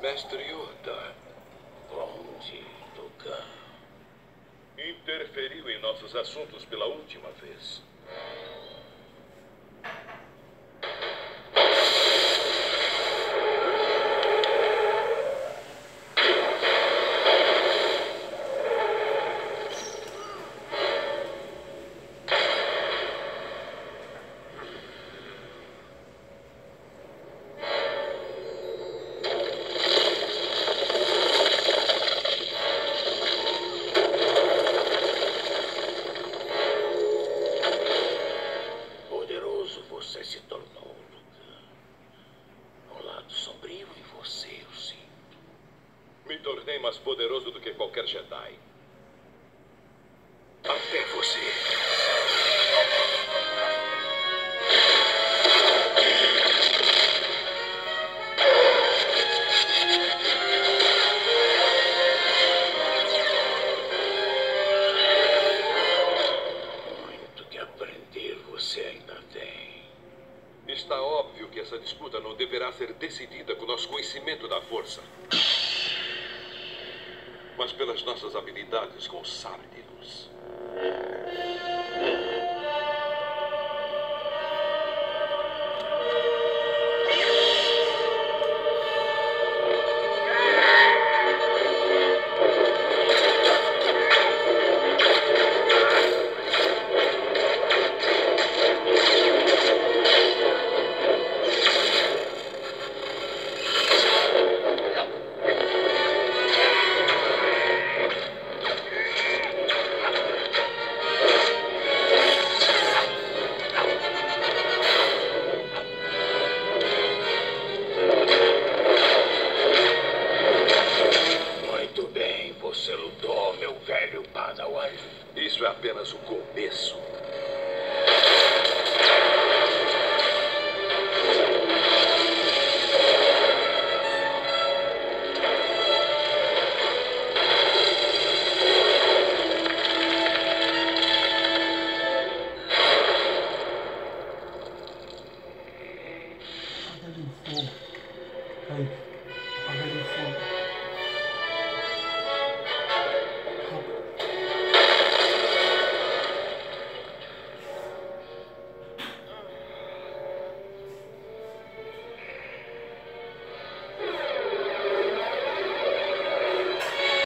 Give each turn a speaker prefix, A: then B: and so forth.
A: Mestre Yoda.
B: Conde Dugan.
A: Interferiu em nossos assuntos pela última vez. Tornei mais poderoso do que qualquer Jedi.
B: Até você. Muito que aprender você ainda tem.
A: Está óbvio que essa disputa não deverá ser decidida com nosso conhecimento da força. Mas pelas nossas habilidades com o
B: isso é apenas o começo. Apagar
A: o fogo. a o fogo.